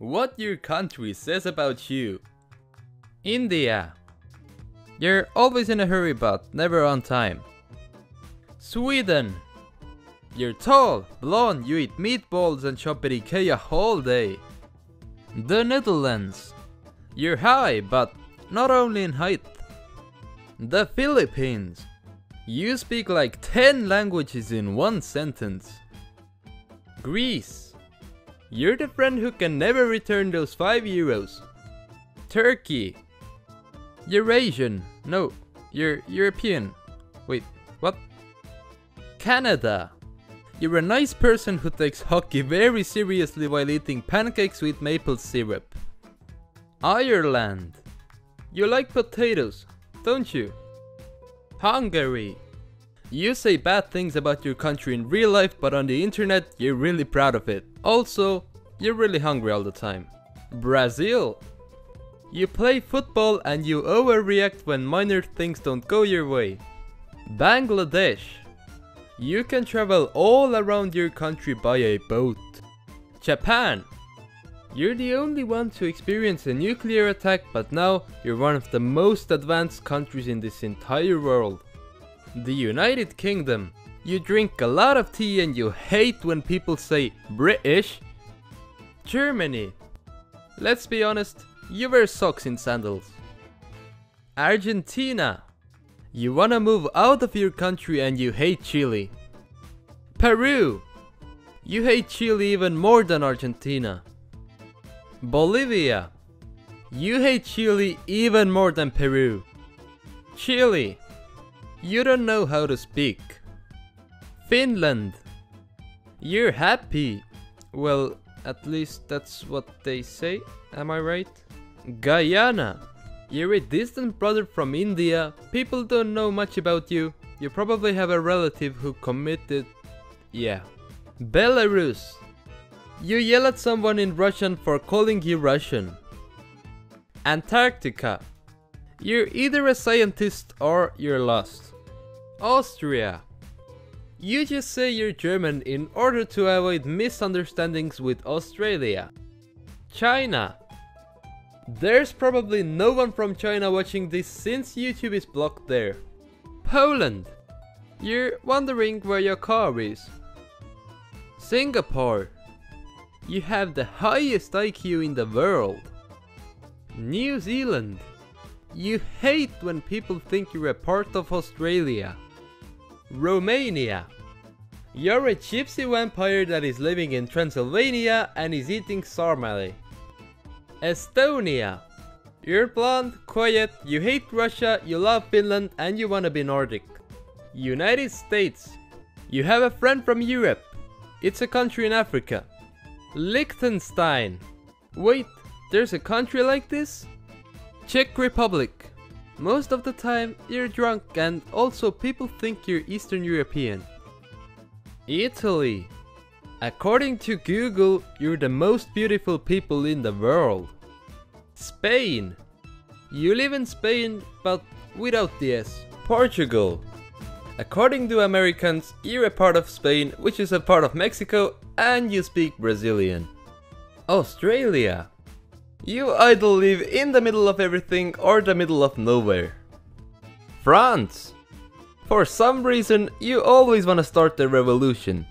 what your country says about you. India. You're always in a hurry but never on time. Sweden. You're tall, blonde, you eat meatballs and shop at Ikea all day. The Netherlands. You're high, but not only in height. The Philippines. You speak like 10 languages in one sentence. Greece. You're the friend who can never return those 5 euros. Turkey. You're No, you're European. Wait, what? Canada. You're a nice person who takes hockey very seriously while eating pancakes with maple syrup. Ireland. You like potatoes, don't you? Hungary. You say bad things about your country in real life, but on the internet, you're really proud of it. Also, you're really hungry all the time. Brazil. You play football and you overreact when minor things don't go your way. Bangladesh. You can travel all around your country by a boat. Japan. You're the only one to experience a nuclear attack, but now you're one of the most advanced countries in this entire world. The United Kingdom. You drink a lot of tea and you hate when people say British. Germany. Let's be honest, you wear socks in sandals. Argentina. You wanna move out of your country and you hate Chile. Peru. You hate Chile even more than Argentina. Bolivia. You hate Chile even more than Peru. Chile. You don't know how to speak. Finland. You're happy. Well, at least that's what they say, am I right? Guyana. You're a distant brother from India, people don't know much about you, you probably have a relative who committed... yeah. Belarus. You yell at someone in Russian for calling you Russian. Antarctica. You're either a scientist or you're lost. Austria. You just say you're German in order to avoid misunderstandings with Australia. China. There's probably no one from China watching this since YouTube is blocked there. Poland. You're wondering where your car is. Singapore. You have the highest IQ in the world. New Zealand. You hate when people think you're a part of Australia. Romania. You're a gypsy vampire that is living in Transylvania and is eating sarmale. Estonia. You're blonde, quiet, you hate Russia, you love Finland and you wanna be Nordic. United States. You have a friend from Europe. It's a country in Africa. Liechtenstein. Wait, there's a country like this? Czech Republic. Most of the time you're drunk and also people think you're Eastern European. Italy. According to Google, you're the most beautiful people in the world. Spain. You live in Spain, but without the S. Portugal. According to Americans, you're a part of Spain, which is a part of Mexico, and you speak Brazilian. Australia. You either live in the middle of everything or the middle of nowhere. France. For some reason, you always wanna start a revolution.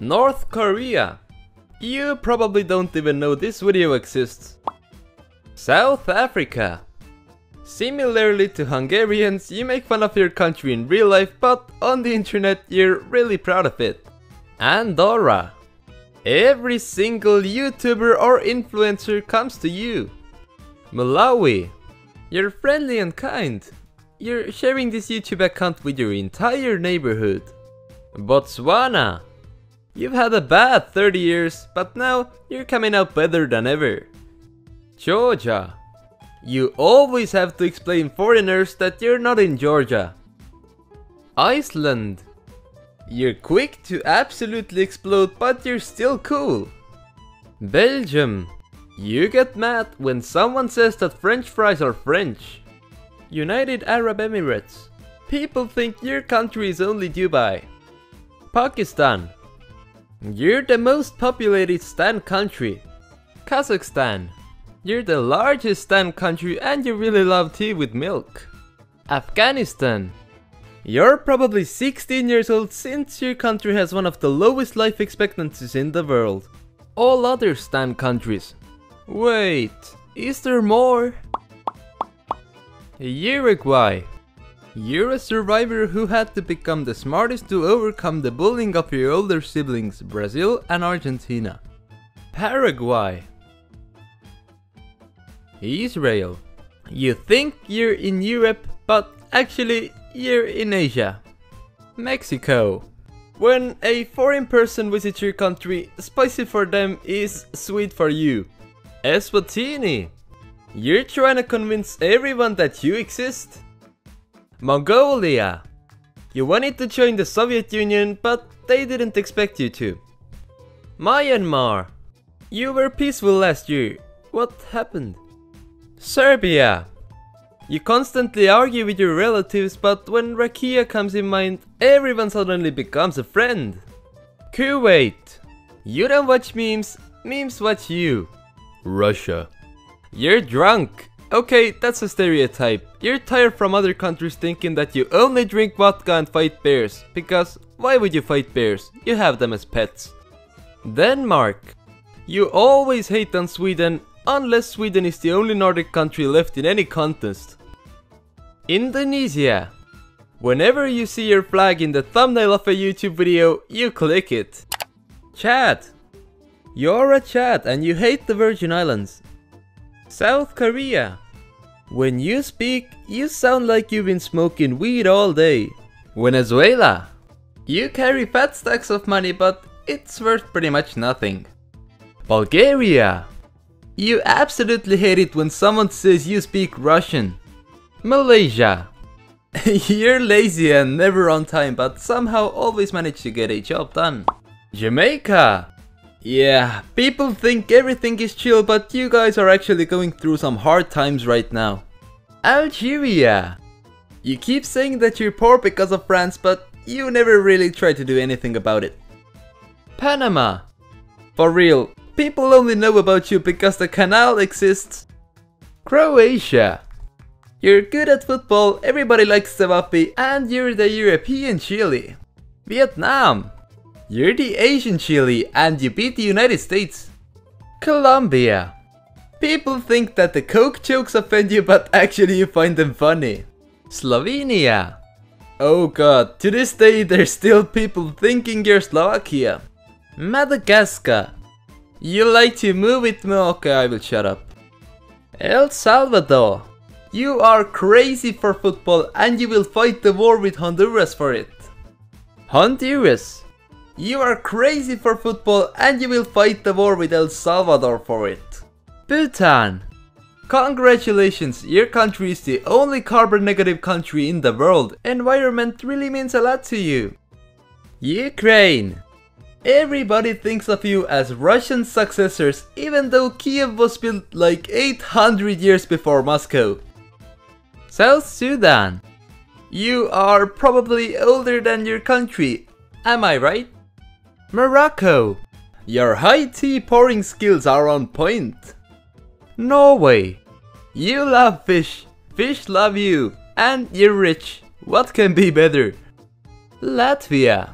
North Korea. You probably don't even know this video exists. South Africa. Similarly to Hungarians, you make fun of your country in real life, but on the internet you're really proud of it. Andorra. Every single YouTuber or influencer comes to you. Malawi. You're friendly and kind. You're sharing this YouTube account with your entire neighborhood. Botswana. You've had a bad 30 years, but now you're coming out better than ever. Georgia. You always have to explain foreigners that you're not in Georgia. Iceland. You're quick to absolutely explode but you're still cool. Belgium. You get mad when someone says that french fries are French. United Arab Emirates. People think your country is only Dubai. Pakistan. You're the most populated Stan country. Kazakhstan. You're the largest stan country and you really love tea with milk. Afghanistan. You're probably 16 years old since your country has one of the lowest life expectancies in the world. All other stan countries. Wait, is there more? Uruguay. You're a survivor who had to become the smartest to overcome the bullying of your older siblings, Brazil and Argentina. Paraguay. Israel. You think you're in Europe, but actually you're in Asia. Mexico. When a foreign person visits your country, spicy for them is sweet for you. Eswatini. You're trying to convince everyone that you exist? Mongolia. You wanted to join the Soviet Union, but they didn't expect you to. Myanmar. You were peaceful last year. What happened? Serbia. You constantly argue with your relatives, but when Rakia comes in mind, everyone suddenly becomes a friend. Kuwait. You don't watch memes, memes watch you. Russia. You're drunk. Okay, that's a stereotype. You're tired from other countries thinking that you only drink vodka and fight bears. Because why would you fight bears? You have them as pets. Denmark. You always hate on Sweden unless Sweden is the only Nordic country left in any contest. Indonesia. Whenever you see your flag in the thumbnail of a YouTube video, you click it. Chad. You're a Chad and you hate the Virgin Islands. South Korea. When you speak, you sound like you've been smoking weed all day. Venezuela. You carry fat stacks of money but it's worth pretty much nothing. Bulgaria. You absolutely hate it when someone says you speak Russian. Malaysia. You're lazy and never on time but somehow always manage to get a job done. Jamaica. Yeah, people think everything is chill but you guys are actually going through some hard times right now. Algeria. You keep saying that you're poor because of France but you never really try to do anything about it. Panama. For real, People only know about you because the canal exists. Croatia. You're good at football, everybody likes Cevapi, and you're the European Chile. Vietnam. You're the Asian Chile, and you beat the United States. Colombia. People think that the coke jokes offend you, but actually you find them funny. Slovenia. Oh god, to this day there's still people thinking you're Slovakia. Madagascar. You like to move it more? Okay, I will shut up. El Salvador. You are crazy for football and you will fight the war with Honduras for it. Honduras. You are crazy for football and you will fight the war with El Salvador for it. Bhutan. Congratulations, your country is the only carbon negative country in the world. Environment really means a lot to you. Ukraine. Everybody thinks of you as Russian successors even though Kiev was built like 800 years before Moscow. South Sudan. You are probably older than your country, am I right? Morocco. Your high tea pouring skills are on point. Norway. You love fish, fish love you, and you're rich. What can be better? Latvia.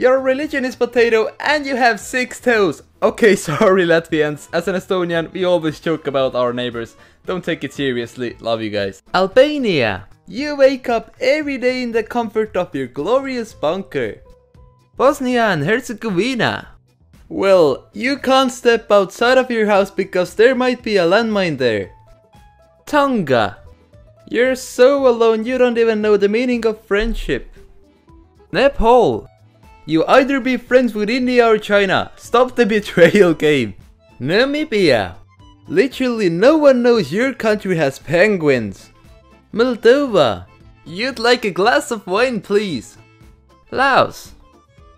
Your religion is potato and you have six toes. Okay, sorry Latvians. As an Estonian, we always joke about our neighbors. Don't take it seriously. Love you guys. Albania. You wake up every day in the comfort of your glorious bunker. Bosnia and Herzegovina. Well, you can't step outside of your house because there might be a landmine there. Tonga. You're so alone you don't even know the meaning of friendship. Nepal. You either be friends with India or China. Stop the betrayal game. Namibia. Literally no one knows your country has penguins. Moldova. You'd like a glass of wine please. Laos.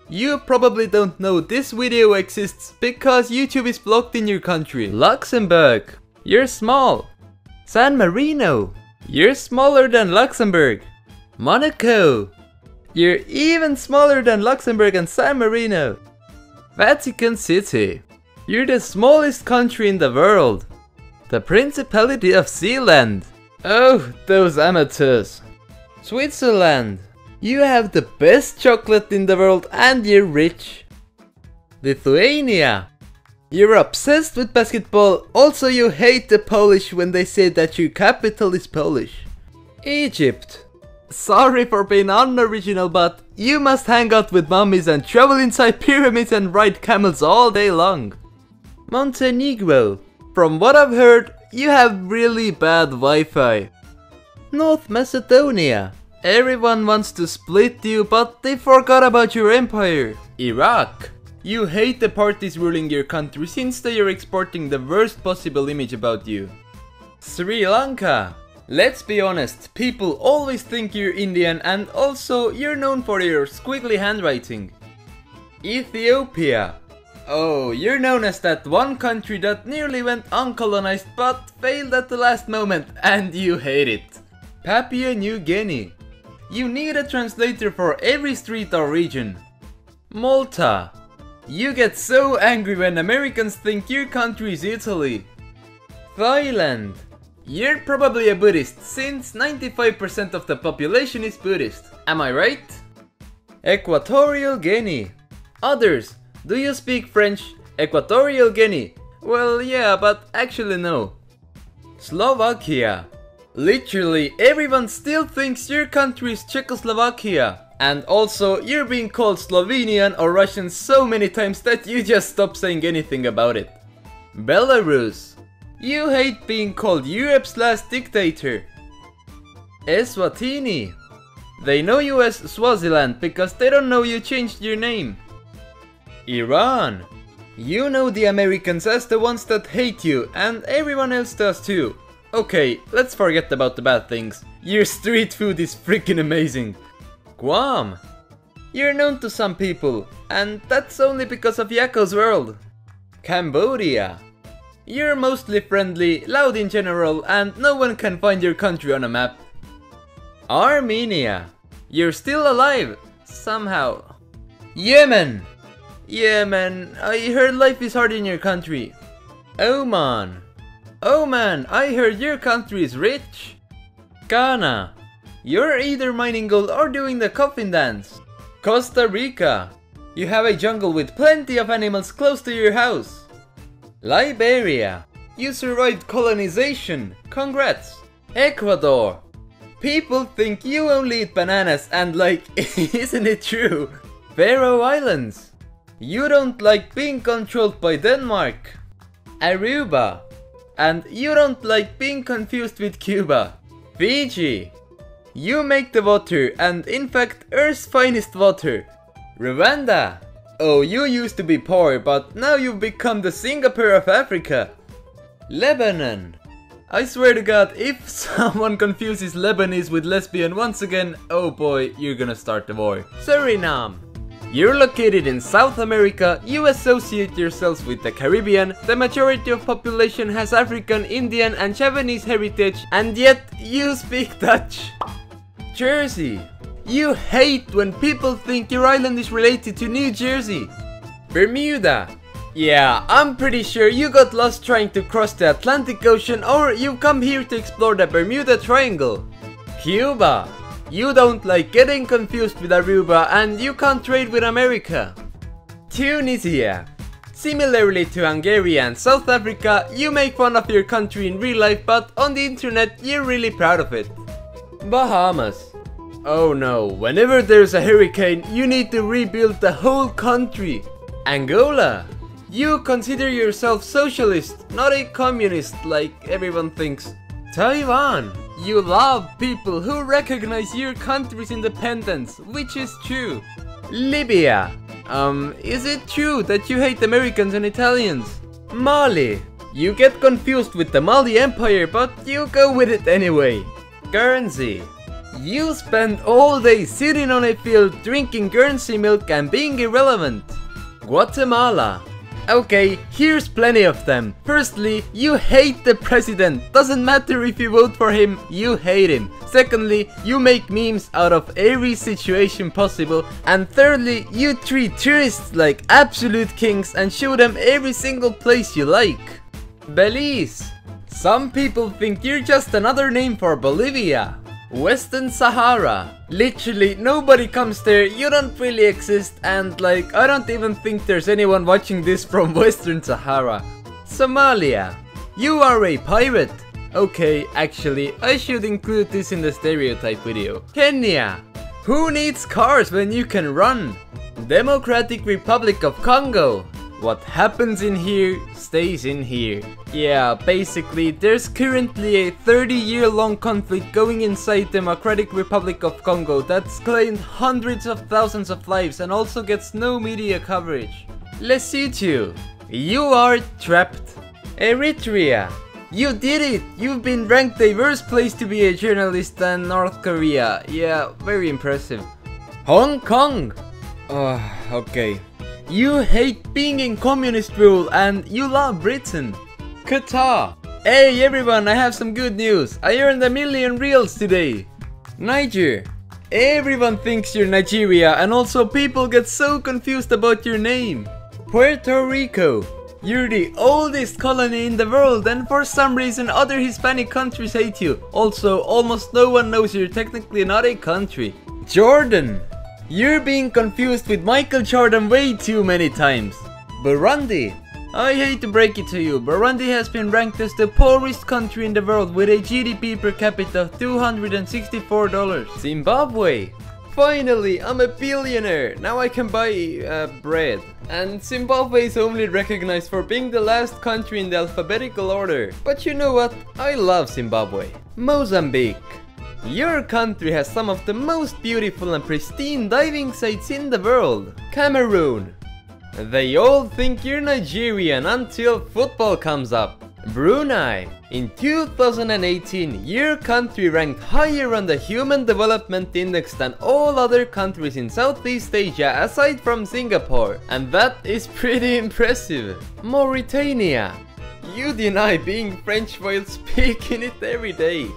You probably don't know this video exists because YouTube is blocked in your country. Luxembourg. You're small. San Marino. You're smaller than Luxembourg. Monaco. You're even smaller than Luxembourg and San Marino. Vatican City. You're the smallest country in the world. The Principality of Sealand. Oh, those amateurs. Switzerland. You have the best chocolate in the world and you're rich. Lithuania. You're obsessed with basketball, also you hate the Polish when they say that your capital is Polish. Egypt. Sorry for being unoriginal, but you must hang out with mummies and travel inside pyramids and ride camels all day long. Montenegro. From what I've heard, you have really bad Wi-Fi. North Macedonia. Everyone wants to split you, but they forgot about your empire. Iraq. You hate the parties ruling your country since they are exporting the worst possible image about you. Sri Lanka. Let's be honest, people always think you're Indian and also you're known for your squiggly handwriting. Ethiopia. Oh, you're known as that one country that nearly went uncolonized but failed at the last moment and you hate it. Papua New Guinea. You need a translator for every street or region. Malta. You get so angry when Americans think your country is Italy. Thailand. You're probably a Buddhist since 95% of the population is Buddhist. Am I right? Equatorial Guinea. Others. Do you speak French? Equatorial Guinea. Well, yeah, but actually no. Slovakia. Literally, everyone still thinks your country is Czechoslovakia. And also, you're being called Slovenian or Russian so many times that you just stop saying anything about it. Belarus. You hate being called Europe's last dictator. Eswatini. They know you as Swaziland because they don't know you changed your name. Iran. You know the Americans as the ones that hate you and everyone else does too. Okay, let's forget about the bad things. Your street food is freaking amazing. Guam. You're known to some people, and that's only because of Yakko's world. Cambodia. You're mostly friendly, loud in general, and no one can find your country on a map. Armenia. You're still alive, somehow. Yemen. Yemen, I heard life is hard in your country. Oman. Oman, I heard your country is rich. Ghana. You're either mining gold or doing the coffin dance. Costa Rica. You have a jungle with plenty of animals close to your house. Liberia. You survived colonization. Congrats. Ecuador. People think you only eat bananas and like, isn't it true? Faroe Islands. You don't like being controlled by Denmark. Aruba. And you don't like being confused with Cuba. Fiji. You make the water, and in fact Earth's finest water. Rwanda! Oh, you used to be poor, but now you've become the Singapore of Africa. Lebanon! I swear to god, if someone confuses Lebanese with lesbian once again, oh boy, you're gonna start the war. Suriname! You're located in South America, you associate yourselves with the Caribbean, the majority of population has African, Indian and Javanese heritage, and yet you speak Dutch. Jersey. You hate when people think your island is related to New Jersey. Bermuda. Yeah, I'm pretty sure you got lost trying to cross the Atlantic Ocean or you come here to explore the Bermuda Triangle. Cuba. You don't like getting confused with Aruba and you can't trade with America. Tunisia. Similarly to Hungary and South Africa, you make fun of your country in real life but on the internet you're really proud of it. Bahamas. Oh no, whenever there's a hurricane, you need to rebuild the whole country. Angola. You consider yourself socialist, not a communist like everyone thinks. Taiwan. You love people who recognize your country's independence, which is true. Libya. Um, is it true that you hate Americans and Italians? Mali. You get confused with the Mali Empire, but you go with it anyway. Guernsey. You spend all day sitting on a field drinking Guernsey milk and being irrelevant. Guatemala. Okay, here's plenty of them. Firstly, you hate the president. Doesn't matter if you vote for him, you hate him. Secondly, you make memes out of every situation possible. And thirdly, you treat tourists like absolute kings and show them every single place you like. Belize. Some people think you're just another name for Bolivia. Western Sahara. Literally, nobody comes there, you don't really exist, and like, I don't even think there's anyone watching this from Western Sahara. Somalia. You are a pirate. Okay, actually, I should include this in the stereotype video. Kenya. Who needs cars when you can run? Democratic Republic of Congo. What happens in here stays in here. Yeah, basically, there's currently a 30 year long conflict going inside the Democratic Republic of Congo that's claimed hundreds of thousands of lives and also gets no media coverage. Lesotho, you are trapped. Eritrea, you did it! You've been ranked the worst place to be a journalist than North Korea. Yeah, very impressive. Hong Kong! Oh, okay. You hate being in communist rule and you love Britain. Qatar. Hey everyone, I have some good news. I earned a million reals today. Niger. Everyone thinks you're Nigeria and also people get so confused about your name. Puerto Rico. You're the oldest colony in the world and for some reason other Hispanic countries hate you. Also, almost no one knows you're technically not a country. Jordan. You're being confused with Michael Jordan way too many times. Burundi. I hate to break it to you, Burundi has been ranked as the poorest country in the world with a GDP per capita of $264. Zimbabwe. Finally, I'm a billionaire! Now I can buy uh, bread. And Zimbabwe is only recognized for being the last country in the alphabetical order. But you know what? I love Zimbabwe. Mozambique. Your country has some of the most beautiful and pristine diving sites in the world. Cameroon. They all think you're Nigerian until football comes up. Brunei. In 2018, your country ranked higher on the Human Development Index than all other countries in Southeast Asia aside from Singapore. And that is pretty impressive. Mauritania. You deny being French while speaking it every day.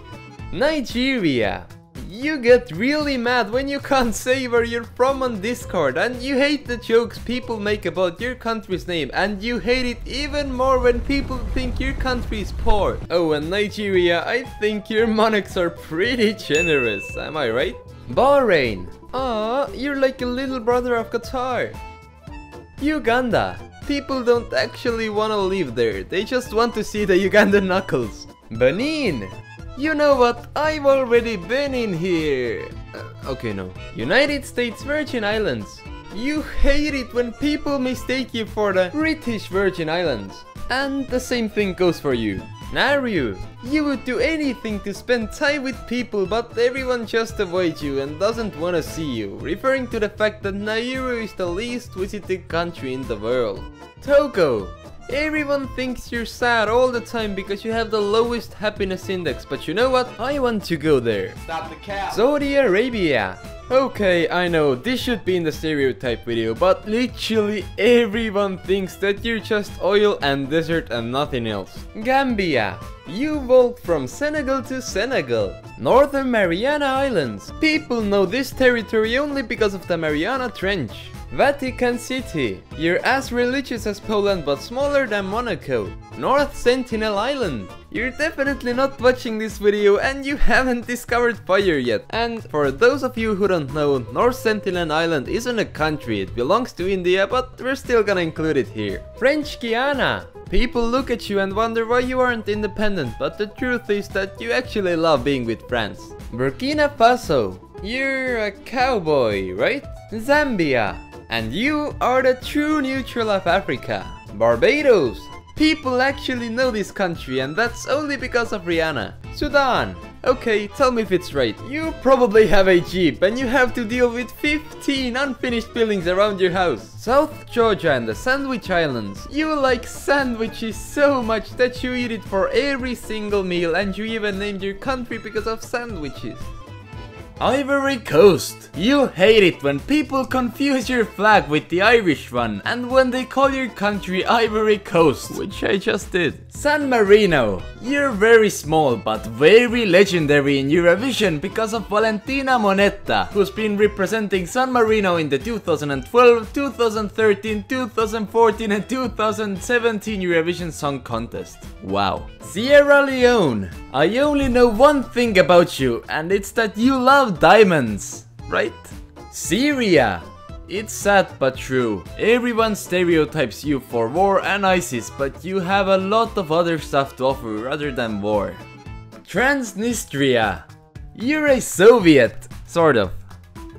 Nigeria. You get really mad when you can't say where you're from on Discord and you hate the jokes people make about your country's name and you hate it even more when people think your country is poor. Oh and Nigeria, I think your monarchs are pretty generous, am I right? Bahrain. Ah, you're like a little brother of Qatar. Uganda. People don't actually wanna live there, they just want to see the Ugandan knuckles. Benin. You know what? I've already been in here. Uh, okay, no. United States Virgin Islands. You hate it when people mistake you for the British Virgin Islands. And the same thing goes for you. Nauru. You would do anything to spend time with people but everyone just avoids you and doesn't wanna see you, referring to the fact that Nauru is the least visited country in the world. Togo. Everyone thinks you're sad all the time because you have the lowest happiness index, but you know what? I want to go there. Stop the cap. Saudi Arabia. Okay, I know, this should be in the stereotype video, but literally everyone thinks that you're just oil and desert and nothing else. Gambia. You walked from Senegal to Senegal. Northern Mariana Islands. People know this territory only because of the Mariana Trench. Vatican City. You're as religious as Poland but smaller than Monaco. North Sentinel Island. You're definitely not watching this video and you haven't discovered fire yet. And for those of you who don't know, North Sentinel Island isn't a country, it belongs to India but we're still gonna include it here. French Guiana. People look at you and wonder why you aren't independent, but the truth is that you actually love being with France. Burkina Faso. You're a cowboy, right? Zambia. And you are the true neutral of Africa. Barbados. People actually know this country and that's only because of Rihanna. Sudan. Okay, tell me if it's right. You probably have a jeep and you have to deal with 15 unfinished buildings around your house. South Georgia and the Sandwich Islands. You like sandwiches so much that you eat it for every single meal and you even named your country because of sandwiches. Ivory Coast. You hate it when people confuse your flag with the Irish one and when they call your country Ivory Coast, which I just did. San Marino. You're very small but very legendary in Eurovision because of Valentina Monetta, who's been representing San Marino in the 2012, 2013, 2014 and 2017 Eurovision Song Contest. Wow. Sierra Leone. I only know one thing about you and it's that you love diamonds, right? Syria. It's sad but true. Everyone stereotypes you for war and ISIS, but you have a lot of other stuff to offer rather than war. Transnistria. You're a Soviet, sort of.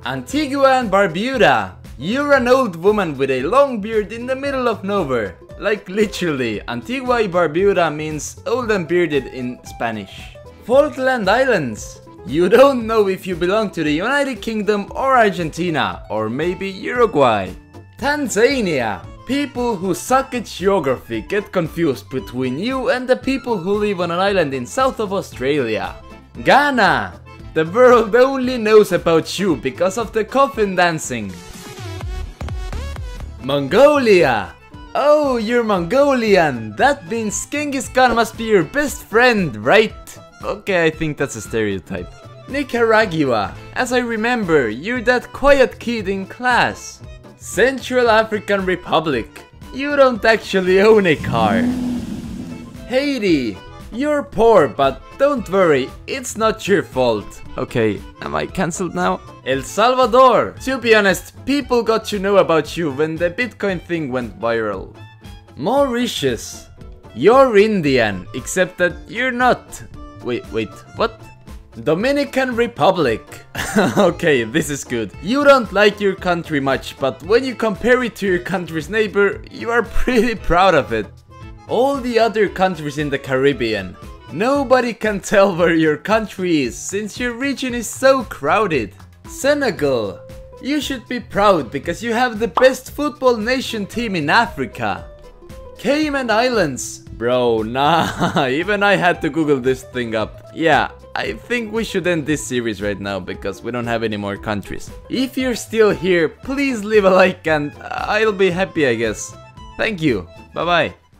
Antigua and Barbuda. You're an old woman with a long beard in the middle of nowhere. Like literally, Antigua y Barbuda means old and bearded in Spanish. Falkland Islands. You don't know if you belong to the United Kingdom or Argentina, or maybe Uruguay. Tanzania. People who suck at geography get confused between you and the people who live on an island in south of Australia. Ghana. The world only knows about you because of the coffin dancing. Mongolia. Oh, you're Mongolian. That means Genghis Khan must be your best friend, right? Okay, I think that's a stereotype. Nicaragua. As I remember, you're that quiet kid in class. Central African Republic. You don't actually own a car. Haiti. You're poor, but don't worry, it's not your fault. Okay, am I cancelled now? El Salvador. To be honest, people got to know about you when the Bitcoin thing went viral. Mauritius. You're Indian, except that you're not. Wait, wait, what? Dominican Republic. okay, this is good. You don't like your country much, but when you compare it to your country's neighbor, you are pretty proud of it. All the other countries in the Caribbean. Nobody can tell where your country is, since your region is so crowded. Senegal. You should be proud because you have the best football nation team in Africa. Cayman Islands. Bro, nah, even I had to google this thing up. Yeah, I think we should end this series right now because we don't have any more countries. If you're still here, please leave a like and I'll be happy I guess. Thank you, bye bye.